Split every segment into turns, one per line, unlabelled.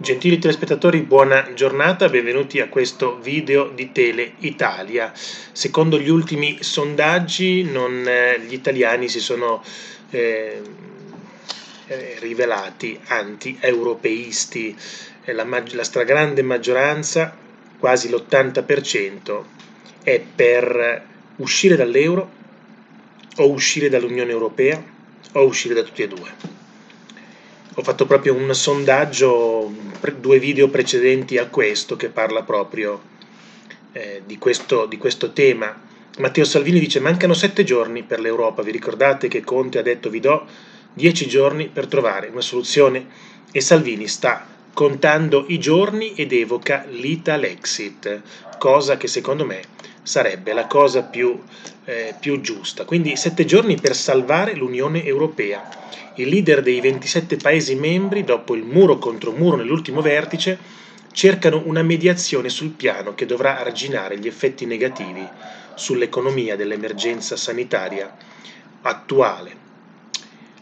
Gentili telespettatori, buona giornata, benvenuti a questo video di Tele Italia. Secondo gli ultimi sondaggi non, eh, gli italiani si sono eh, eh rivelati anti-europeisti, la, la stragrande maggioranza, quasi l'80%, è per uscire dall'euro o uscire dall'Unione Europea o uscire da tutti e due ho fatto proprio un sondaggio, due video precedenti a questo, che parla proprio eh, di, questo, di questo tema. Matteo Salvini dice mancano sette giorni per l'Europa, vi ricordate che Conte ha detto vi do dieci giorni per trovare una soluzione e Salvini sta contando i giorni ed evoca l'Italexit, cosa che secondo me sarebbe la cosa più, eh, più giusta. Quindi sette giorni per salvare l'Unione Europea. I leader dei 27 Paesi membri, dopo il muro contro muro nell'ultimo vertice, cercano una mediazione sul piano che dovrà arginare gli effetti negativi sull'economia dell'emergenza sanitaria attuale.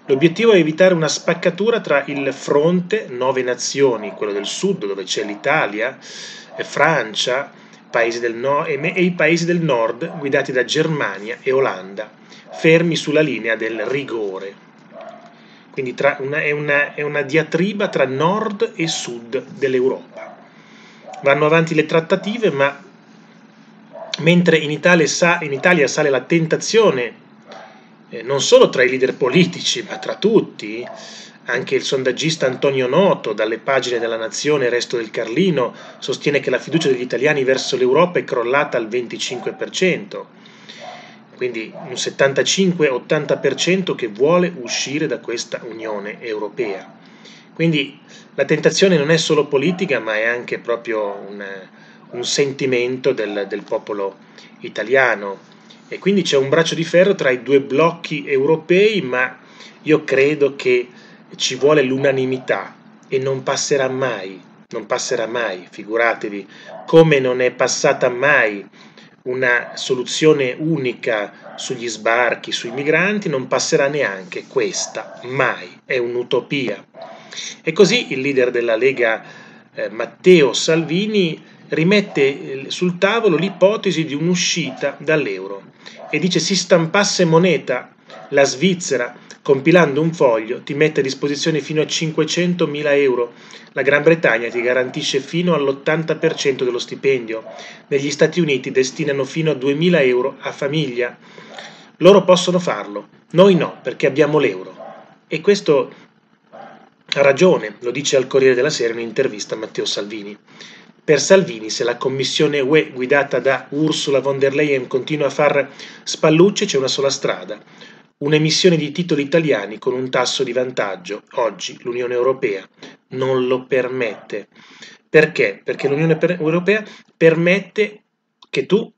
L'obiettivo è evitare una spaccatura tra il fronte, nove nazioni, quello del sud dove c'è l'Italia, Francia, paesi no- e i paesi del nord guidati da Germania e Olanda, fermi sulla linea del rigore. Quindi una, è, una, è una diatriba tra nord e sud dell'Europa. Vanno avanti le trattative, ma mentre in Italia, sa, in Italia sale la tentazione, eh, non solo tra i leader politici, ma tra tutti, anche il sondaggista Antonio Noto, dalle pagine della Nazione e Resto del Carlino, sostiene che la fiducia degli italiani verso l'Europa è crollata al 25%, quindi un 75-80% che vuole uscire da questa Unione Europea. Quindi la tentazione non è solo politica, ma è anche proprio un, un sentimento del, del popolo italiano. E quindi c'è un braccio di ferro tra i due blocchi europei, ma io credo che ci vuole l'unanimità e non passerà mai, non passerà mai, figuratevi, come non è passata mai una soluzione unica sugli sbarchi, sui migranti, non passerà neanche questa, mai, è un'utopia. E così il leader della Lega eh, Matteo Salvini rimette eh, sul tavolo l'ipotesi di un'uscita dall'euro e dice si stampasse moneta la Svizzera compilando un foglio ti mette a disposizione fino a 500.000 euro. La Gran Bretagna ti garantisce fino all'80% dello stipendio. Negli Stati Uniti destinano fino a 2.000 euro a famiglia. Loro possono farlo, noi no, perché abbiamo l'euro. E questo ha ragione, lo dice al Corriere della Sera in un'intervista a Matteo Salvini. Per Salvini, se la Commissione UE guidata da Ursula von der Leyen continua a far spallucce, c'è una sola strada, un'emissione di titoli italiani con un tasso di vantaggio. Oggi l'Unione Europea non lo permette. Perché? Perché l'Unione Europea permette che tu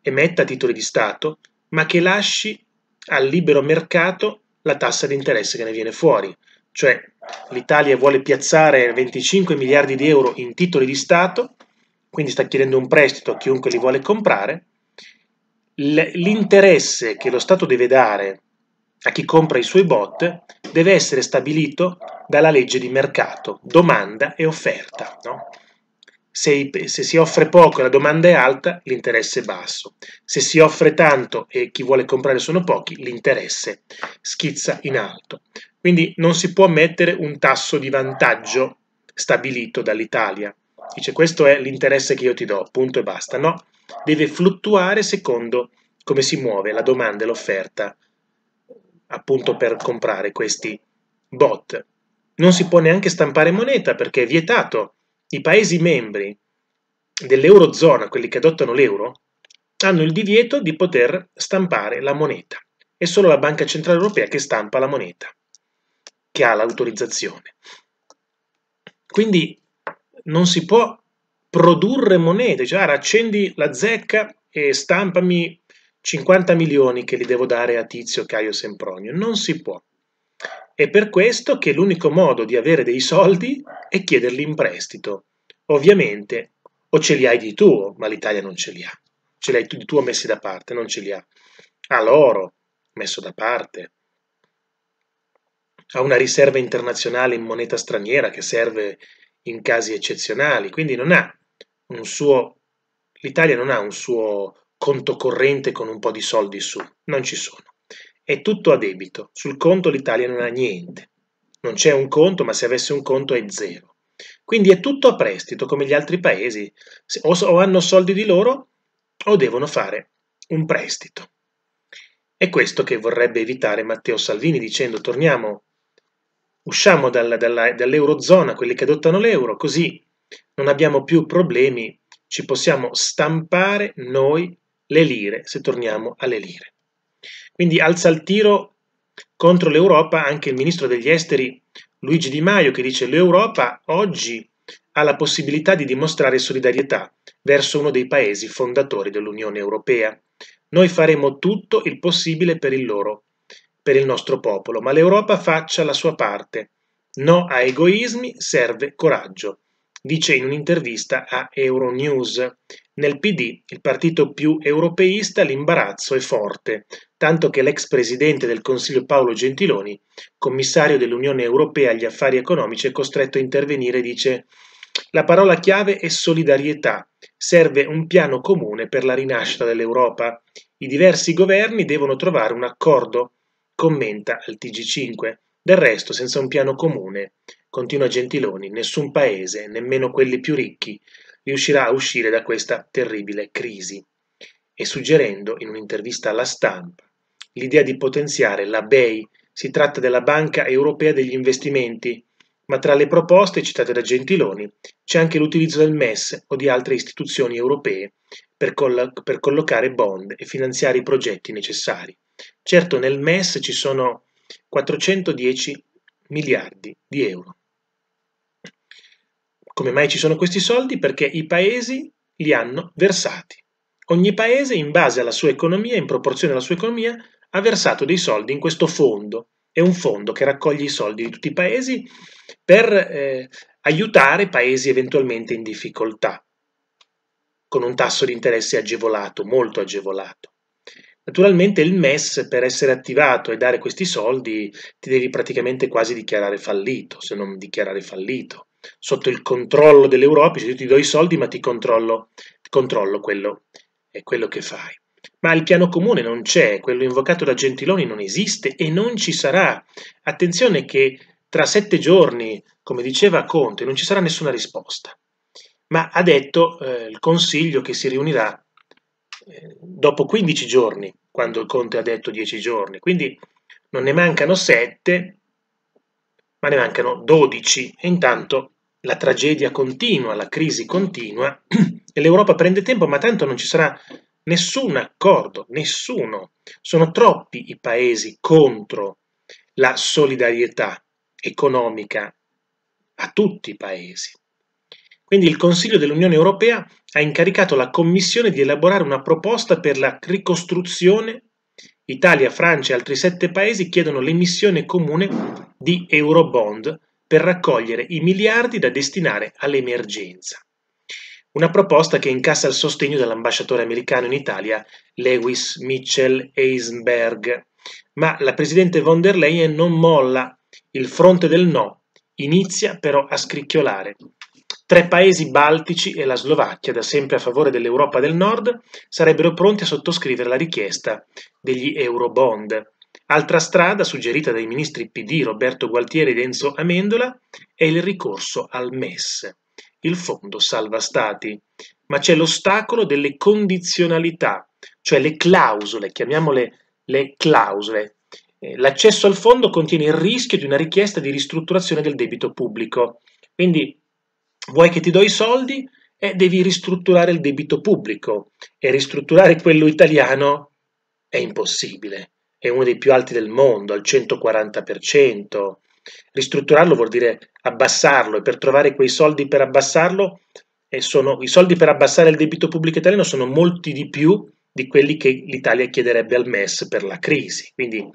emetta titoli di Stato, ma che lasci al libero mercato la tassa di interesse che ne viene fuori. Cioè l'Italia vuole piazzare 25 miliardi di euro in titoli di Stato, quindi sta chiedendo un prestito a chiunque li vuole comprare. L'interesse che lo Stato deve dare a chi compra i suoi bot deve essere stabilito dalla legge di mercato, domanda e offerta. No? Se, se, si offre poco e la domanda è alta, l'interesse è basso. Se si offre tanto e chi vuole comprare sono pochi, l'interesse schizza in alto. Quindi non si può mettere un tasso di vantaggio stabilito dall'Italia. Dice questo è l'interesse che io ti do, punto e basta. No, deve fluttuare secondo come si muove la domanda e l'offerta appunto per comprare questi bot. Non si può neanche stampare moneta perché è vietato. I paesi membri dell'Eurozona, quelli che adottano l'euro, hanno il divieto di poter stampare la moneta. È solo la Banca Centrale Europea che stampa la moneta, che ha l'autorizzazione. Quindi non si può produrre monete, cioè accendi la zecca e stampami 50 milioni che li devo dare a Tizio Caio Sempronio. Non si può. È per questo che l'unico modo di avere dei soldi è chiederli in prestito. Ovviamente, o ce li hai di tuo, ma l'Italia non ce li ha. Ce li hai di tuo messi da parte, non ce li ha. Ha l'oro messo da parte. Ha una riserva internazionale in moneta straniera che serve in casi eccezionali, quindi non ha un suo, l'Italia non ha un suo conto corrente con un po' di soldi su, non ci sono. È tutto a debito, sul conto l'Italia non ha niente. Non c'è un conto, ma se avesse un conto è zero. Quindi è tutto a prestito, come gli altri paesi. O hanno soldi di loro o devono fare un prestito. È questo che vorrebbe evitare Matteo Salvini dicendo torniamo, usciamo dalla, dalla, dall'Eurozona, quelli che adottano l'euro, così non abbiamo più problemi, ci possiamo stampare noi le lire se torniamo alle lire. Quindi alza il tiro contro l'Europa anche il ministro degli esteri Luigi Di Maio che dice l'Europa oggi ha la possibilità di dimostrare solidarietà verso uno dei paesi fondatori dell'Unione Europea. Noi faremo tutto il possibile per il loro, per il nostro popolo, ma l'Europa faccia la sua parte. No a egoismi, serve coraggio, dice in un'intervista a Euronews. Nel PD, il partito più europeista, l'imbarazzo è forte, tanto che l'ex presidente del Consiglio Paolo Gentiloni, commissario dell'Unione Europea agli affari economici, è costretto a intervenire e dice la parola chiave è solidarietà. Serve un piano comune per la rinascita dell'Europa. I diversi governi devono trovare un accordo, commenta al TG5. Del resto, senza un piano comune, continua Gentiloni, nessun paese, nemmeno quelli più ricchi, riuscirà a uscire da questa terribile crisi. E suggerendo, in un'intervista alla stampa, l'idea di potenziare la BEI, si tratta della Banca Europea degli Investimenti, ma tra le proposte citate da Gentiloni c'è anche l'utilizzo del MES o di altre istituzioni europee per, coll- per collocare bond e finanziare i progetti necessari. Certo nel MES ci sono 410 miliardi di euro. Come mai ci sono questi soldi? Perché i paesi li hanno versati. Ogni paese, in base alla sua economia, in proporzione alla sua economia, ha versato dei soldi in questo fondo. È un fondo che raccoglie i soldi di tutti i paesi per eh, aiutare paesi eventualmente in difficoltà, con un tasso di interesse agevolato, molto agevolato. Naturalmente il MES per essere attivato e dare questi soldi ti devi praticamente quasi dichiarare fallito, se non dichiarare fallito. Sotto il controllo dell'Europa, io ti do i soldi ma ti controllo, ti controllo quello, è quello che fai. Ma il piano comune non c'è, quello invocato da Gentiloni non esiste e non ci sarà. Attenzione che tra sette giorni, come diceva Conte, non ci sarà nessuna risposta. Ma ha detto eh, il Consiglio che si riunirà eh, dopo 15 giorni, quando il Conte ha detto 10 giorni. Quindi non ne mancano 7, ma ne mancano 12 e intanto la tragedia continua, la crisi continua e l'Europa prende tempo, ma tanto non ci sarà nessun accordo, nessuno. Sono troppi i paesi contro la solidarietà economica a tutti i paesi. Quindi il Consiglio dell'Unione Europea ha incaricato la Commissione di elaborare una proposta per la ricostruzione. Italia, Francia e altri sette paesi chiedono l'emissione comune di Eurobond per raccogliere i miliardi da destinare all'emergenza. Una proposta che incassa il sostegno dell'ambasciatore americano in Italia Lewis Mitchell Eisenberg, ma la presidente von der Leyen non molla il fronte del no inizia però a scricchiolare. Tre paesi baltici e la Slovacchia, da sempre a favore dell'Europa del Nord, sarebbero pronti a sottoscrivere la richiesta degli Eurobond. Altra strada, suggerita dai ministri PD Roberto Gualtieri ed Enzo Amendola, è il ricorso al MES, il Fondo Salva Stati. Ma c'è l'ostacolo delle condizionalità, cioè le clausole, chiamiamole le clausole, eh, l'accesso al fondo contiene il rischio di una richiesta di ristrutturazione del debito pubblico. Quindi vuoi che ti do i soldi e devi ristrutturare il debito pubblico e ristrutturare quello italiano è impossibile. È uno dei più alti del mondo, al 140%. Ristrutturarlo vuol dire abbassarlo e per trovare quei soldi per abbassarlo, eh, sono, i soldi per abbassare il debito pubblico italiano sono molti di più di quelli che l'Italia chiederebbe al MES per la crisi. Quindi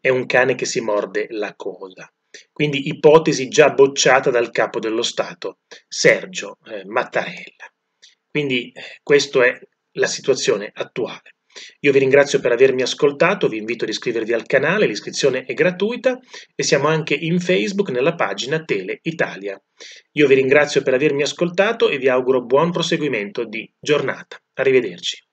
è un cane che si morde la coda. Quindi ipotesi già bocciata dal capo dello Stato, Sergio eh, Mattarella. Quindi eh, questa è la situazione attuale. Io vi ringrazio per avermi ascoltato, vi invito ad iscrivervi al canale, l'iscrizione è gratuita e siamo anche in Facebook nella pagina Tele Italia. Io vi ringrazio per avermi ascoltato e vi auguro buon proseguimento di giornata. Arrivederci.